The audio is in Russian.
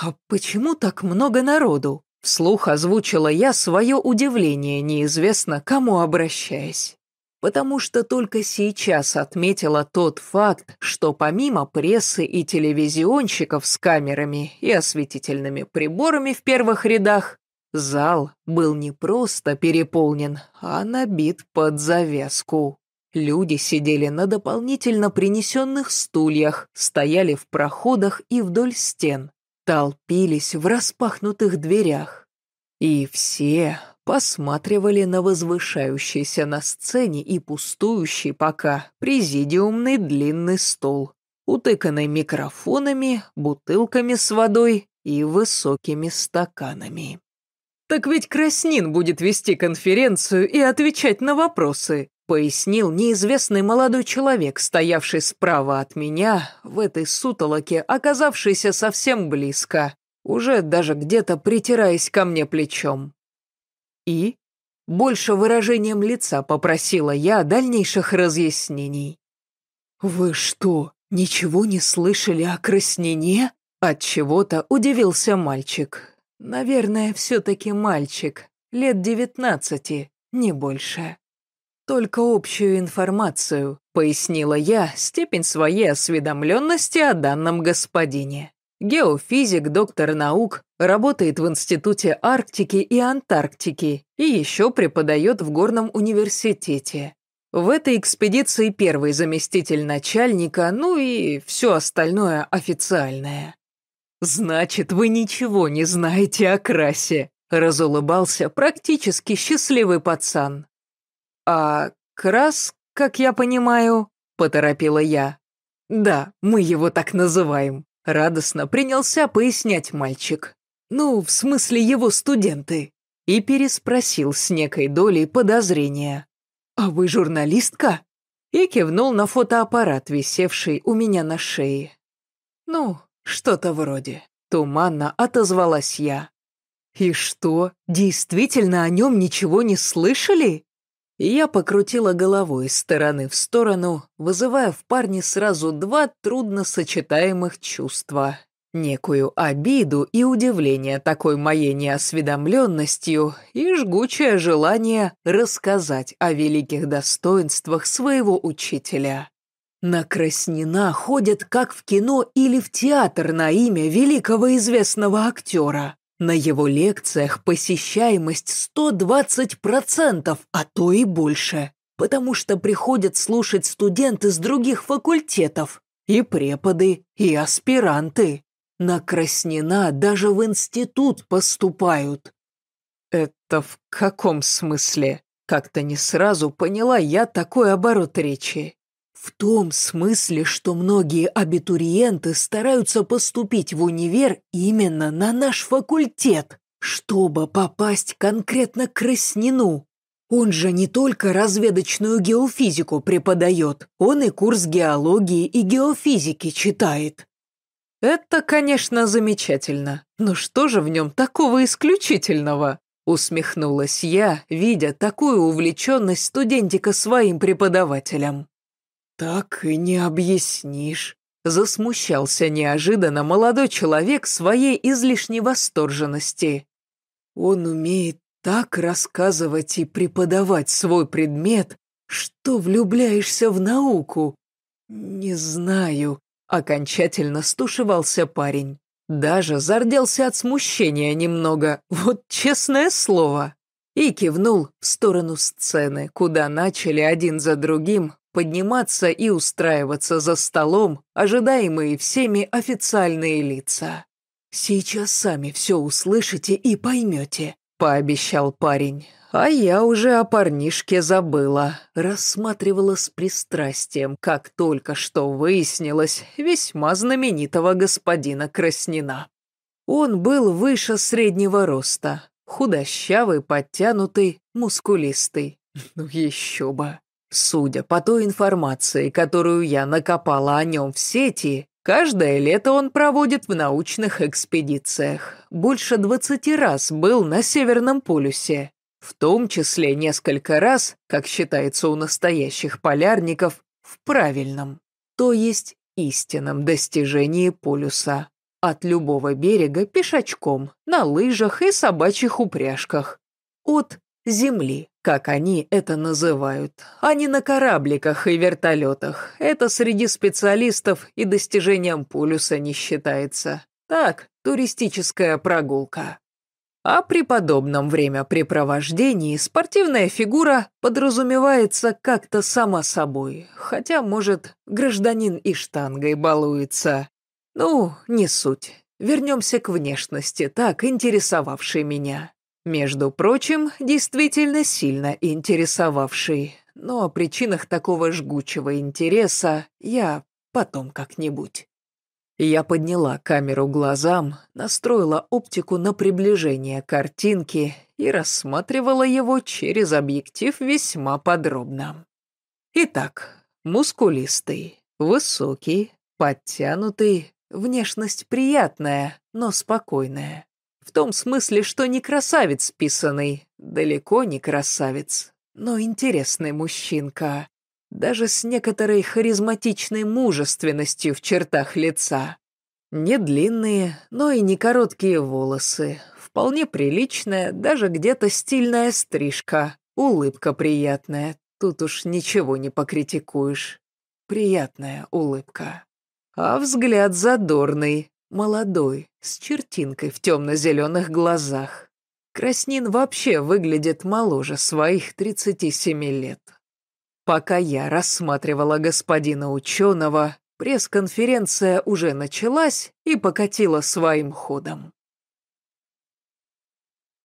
«А почему так много народу?» Вслух озвучила я свое удивление, неизвестно кому обращаясь. Потому что только сейчас отметила тот факт, что помимо прессы и телевизионщиков с камерами и осветительными приборами в первых рядах, зал был не просто переполнен, а набит под завязку. Люди сидели на дополнительно принесенных стульях, стояли в проходах и вдоль стен, толпились в распахнутых дверях. И все посматривали на возвышающийся на сцене и пустующий пока президиумный длинный стол, утыканный микрофонами, бутылками с водой и высокими стаканами. «Так ведь Краснин будет вести конференцию и отвечать на вопросы», пояснил неизвестный молодой человек, стоявший справа от меня, в этой сутолоке, оказавшийся совсем близко, уже даже где-то притираясь ко мне плечом. И больше выражением лица попросила я дальнейших разъяснений. «Вы что, ничего не слышали о краснине?» От чего-то удивился мальчик. Наверное, все-таки мальчик, лет девятнадцати, не больше. «Только общую информацию», — пояснила я степень своей осведомленности о данном господине. Геофизик, доктор наук, работает в Институте Арктики и Антарктики и еще преподает в Горном университете. В этой экспедиции первый заместитель начальника, ну и все остальное официальное. «Значит, вы ничего не знаете о красе», — разулыбался практически счастливый пацан. «А Крас, как я понимаю?» — поторопила я. «Да, мы его так называем», — радостно принялся пояснять мальчик. «Ну, в смысле его студенты». И переспросил с некой долей подозрения. «А вы журналистка?» И кивнул на фотоаппарат, висевший у меня на шее. «Ну, что-то вроде». Туманно отозвалась я. «И что, действительно о нем ничего не слышали?» Я покрутила головой из стороны в сторону, вызывая в парне сразу два трудно сочетаемых чувства. Некую обиду и удивление такой моей неосведомленностью и жгучее желание рассказать о великих достоинствах своего учителя. На Краснина ходят как в кино или в театр на имя великого известного актера. На его лекциях посещаемость 120%, а то и больше, потому что приходят слушать студенты с других факультетов, и преподы, и аспиранты. На Краснина даже в институт поступают. Это в каком смысле? Как-то не сразу поняла я такой оборот речи. В том смысле, что многие абитуриенты стараются поступить в универ именно на наш факультет, чтобы попасть конкретно к Краснину. Он же не только разведочную геофизику преподает, он и курс геологии и геофизики читает. Это, конечно, замечательно, но что же в нем такого исключительного? Усмехнулась я, видя такую увлеченность студентика своим преподавателем. «Так и не объяснишь», — засмущался неожиданно молодой человек своей излишней восторженности. «Он умеет так рассказывать и преподавать свой предмет, что влюбляешься в науку. Не знаю», — окончательно стушевался парень. Даже зарделся от смущения немного, вот честное слово. И кивнул в сторону сцены, куда начали один за другим подниматься и устраиваться за столом, ожидаемые всеми официальные лица. «Сейчас сами все услышите и поймете», — пообещал парень. А я уже о парнишке забыла, рассматривала с пристрастием, как только что выяснилось, весьма знаменитого господина Краснина. Он был выше среднего роста, худощавый, подтянутый, мускулистый. Ну еще бы. Судя по той информации, которую я накопала о нем в сети, каждое лето он проводит в научных экспедициях. Больше двадцати раз был на Северном полюсе, в том числе несколько раз, как считается у настоящих полярников, в правильном, то есть истинном достижении полюса. От любого берега пешочком, на лыжах и собачьих упряжках. От земли, как они это называют, а не на корабликах и вертолетах. Это среди специалистов и достижением полюса не считается. Так, туристическая прогулка. А при подобном времяпрепровождении спортивная фигура подразумевается как-то сама собой, хотя, может, гражданин и штангой балуется. Ну, не суть. Вернемся к внешности, так интересовавшей меня. Между прочим, действительно сильно интересовавшей. Но о причинах такого жгучего интереса я потом как-нибудь. Я подняла камеру глазам, настроила оптику на приближение картинки и рассматривала его через объектив весьма подробно. Итак, мускулистый, высокий, подтянутый, Внешность приятная, но спокойная. В том смысле, что не красавец писанный, далеко не красавец, но интересный мужчинка. Даже с некоторой харизматичной мужественностью в чертах лица. Не длинные, но и не короткие волосы. Вполне приличная, даже где-то стильная стрижка. Улыбка приятная. Тут уж ничего не покритикуешь. Приятная улыбка а взгляд задорный, молодой, с чертинкой в темно-зеленых глазах. Краснин вообще выглядит моложе своих 37 лет. Пока я рассматривала господина ученого, пресс-конференция уже началась и покатила своим ходом.